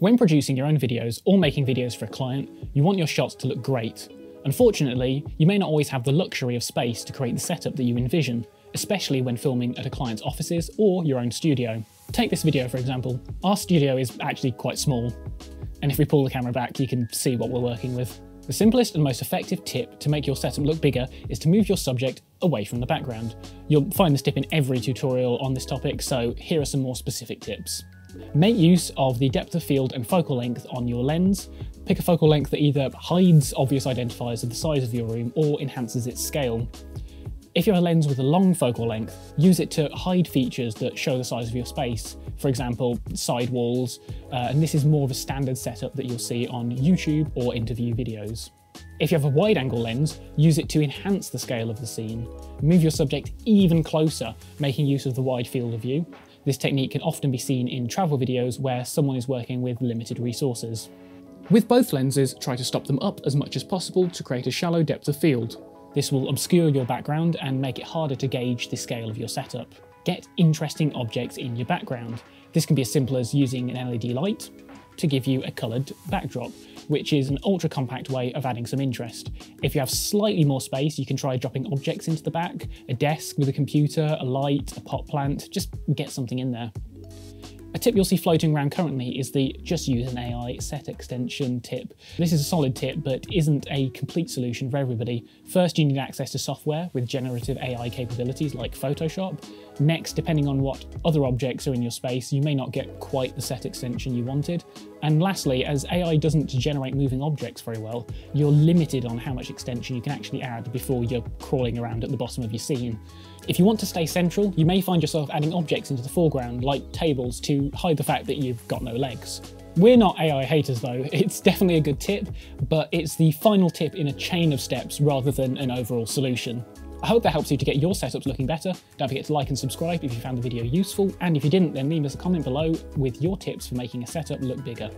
When producing your own videos or making videos for a client, you want your shots to look great. Unfortunately, you may not always have the luxury of space to create the setup that you envision, especially when filming at a client's offices or your own studio. Take this video for example. Our studio is actually quite small, and if we pull the camera back, you can see what we're working with. The simplest and most effective tip to make your setup look bigger is to move your subject away from the background. You'll find this tip in every tutorial on this topic, so here are some more specific tips. Make use of the depth of field and focal length on your lens. Pick a focal length that either hides obvious identifiers of the size of your room or enhances its scale. If you have a lens with a long focal length, use it to hide features that show the size of your space, for example, side walls, uh, and this is more of a standard setup that you'll see on YouTube or interview videos. If you have a wide angle lens, use it to enhance the scale of the scene. Move your subject even closer, making use of the wide field of view. This technique can often be seen in travel videos where someone is working with limited resources. With both lenses, try to stop them up as much as possible to create a shallow depth of field. This will obscure your background and make it harder to gauge the scale of your setup. Get interesting objects in your background. This can be as simple as using an LED light to give you a coloured backdrop, which is an ultra compact way of adding some interest. If you have slightly more space, you can try dropping objects into the back, a desk with a computer, a light, a pot plant, just get something in there. A tip you'll see floating around currently is the just use an AI set extension tip. This is a solid tip, but isn't a complete solution for everybody. First, you need access to software with generative AI capabilities like Photoshop. Next, depending on what other objects are in your space, you may not get quite the set extension you wanted. And lastly, as AI doesn't generate moving objects very well, you're limited on how much extension you can actually add before you're crawling around at the bottom of your scene. If you want to stay central, you may find yourself adding objects into the foreground, like tables, to hide the fact that you've got no legs. We're not AI haters though, it's definitely a good tip, but it's the final tip in a chain of steps rather than an overall solution. I hope that helps you to get your setups looking better. Don't forget to like and subscribe if you found the video useful, and if you didn't, then leave us a comment below with your tips for making a setup look bigger.